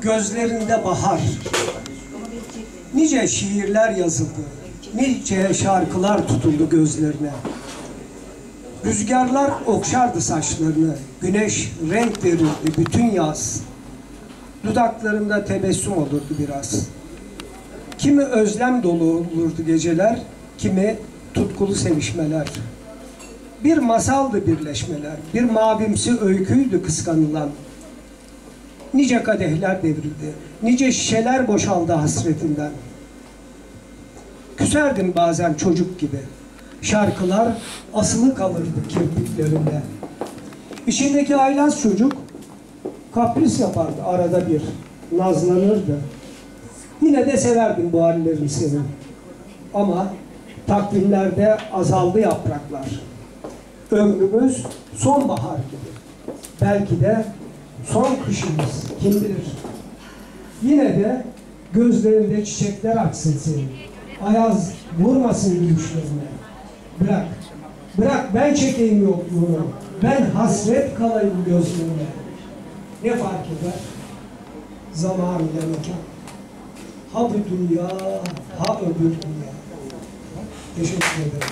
gözlerinde bahar. Nice şiirler yazıldı, nice şarkılar tutuldu gözlerine. Rüzgarlar okşardı saçlarını, güneş renk verirdi bütün yaz. Dudaklarında tebessüm olurdu biraz. Kimi özlem dolu olurdu geceler, kimi tutkulu sevişmeler. Bir masaldı birleşmeler, bir mavimsi öyküydü kıskanılan. Nice kadehler devrildi, nice şişeler boşaldı hasretinden. Küserdim bazen çocuk gibi. Şarkılar asılı kalırdı kirpiklerinde. İçindeki aylaz çocuk kapris yapardı arada bir, nazlanırdı. Yine de severdim bu hallerini senin. Ama takvimlerde azaldı yapraklar. Ömrümüz sonbahar gibi. Belki de son kışımız kim bilir. Yine de gözlerinde çiçekler açsın senin. Ayaz vurmasın gülüşlerine. Bırak, bırak ben çekeyim yokluğunu. Ben hasret kalayım gözlerine. Ne fark eder? Zaman ile mekan. Ha bu dünya, ha öbür dünya. Teşekkür ederim.